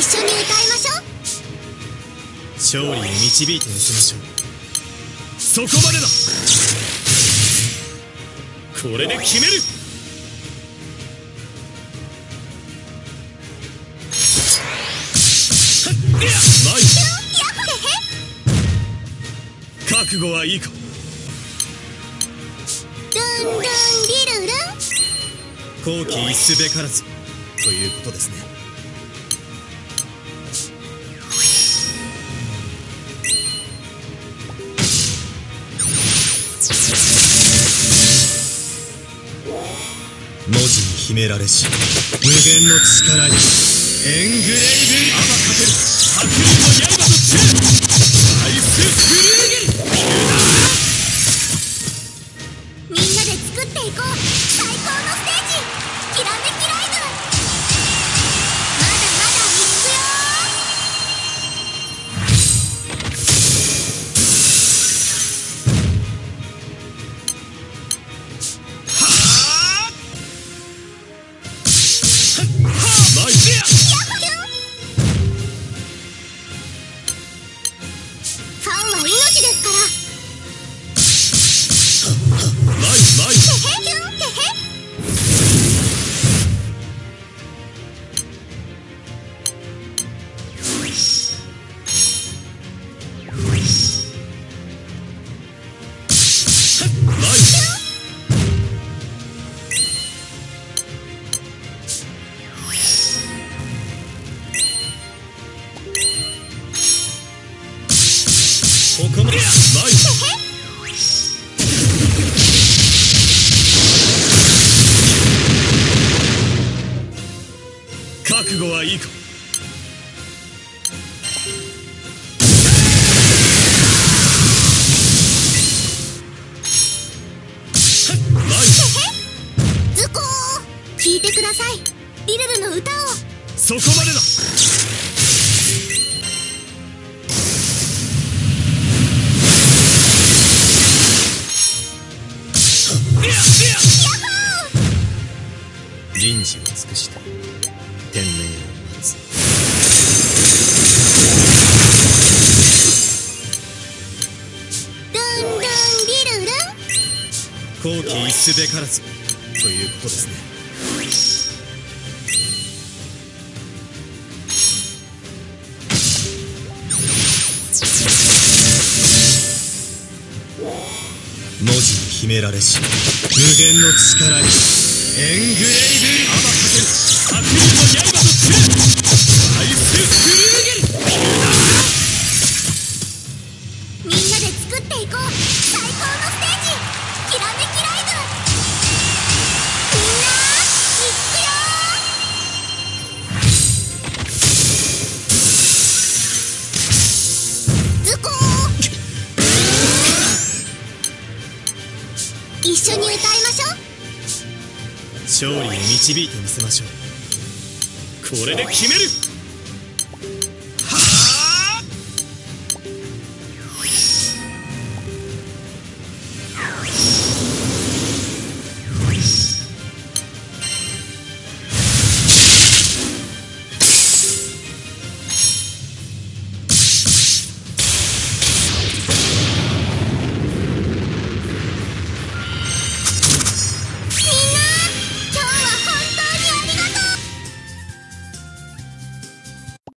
一緒に歌いましょう。勝利に導いてみせましょう。そこまでだ。これで決める。覚悟はいいか。ルンルンリルル。ン後期一すべからず。ということですね文字に秘められし無限の力にエングレイブアバかける。白龍いてください。リルルの歌を。そこまでだ。人事を尽くして天命を待つルンルンリルル。ン後期一すべからず。ということですね文字に秘められし無限の力に。エングレイブアバかける白龍の刃と剣アイスフルーゲルみんなで作っていこう最高のステージ一緒に歌いましょう。勝利に導いてみせましょう。これで決める。